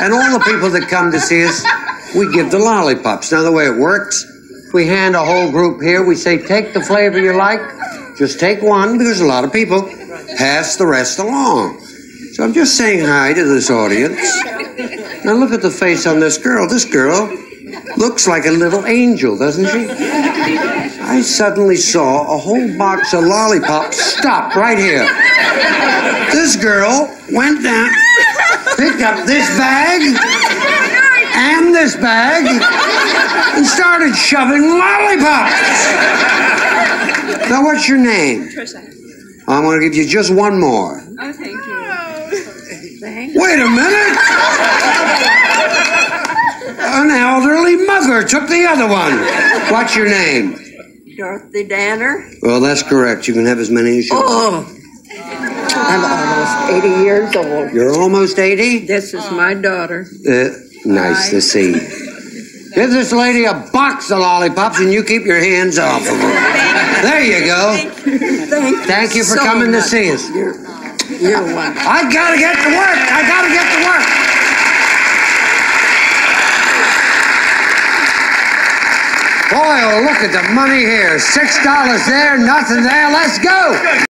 And all the people that come to see us, we give the lollipops. Now, the way it works, we hand a whole group here, we say, take the flavor you like, just take one, because a lot of people pass the rest along. So I'm just saying hi to this audience. Now, look at the face on this girl. This girl looks like a little angel, doesn't she? I suddenly saw a whole box of lollipops stop right here. This girl went down, picked up this bag and this bag and started shoving lollipops. Now, what's your name? Trisha. I'm going to give you just one more. Oh, thank you. Wait a minute! An elderly mother took the other one. What's your name? Dorothy Danner. Well, that's correct. You can have as many as you want. Oh, I'm almost 80 years old. You're almost 80? This is my daughter. Uh, nice to see. Give this lady a box of lollipops and you keep your hands off of her. There you go. Thank, Thank you for so coming to see us. You're, you're one. I gotta get to work. I gotta get to work. Boy, oh, look at the money here. Six dollars there, nothing there. Let's go.